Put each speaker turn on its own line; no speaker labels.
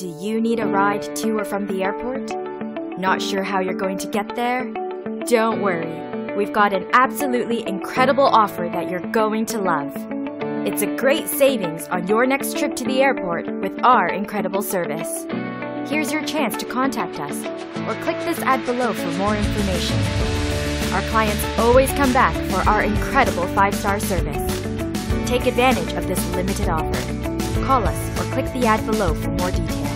Do you need a ride to or from the airport? Not sure how you're going to get there? Don't worry. We've got an absolutely incredible offer that you're going to love. It's a great savings on your next trip to the airport with our incredible service. Here's your chance to contact us or click this ad below for more information. Our clients always come back for our incredible five star service. Take advantage of this limited offer. Call us or click the ad below for more details.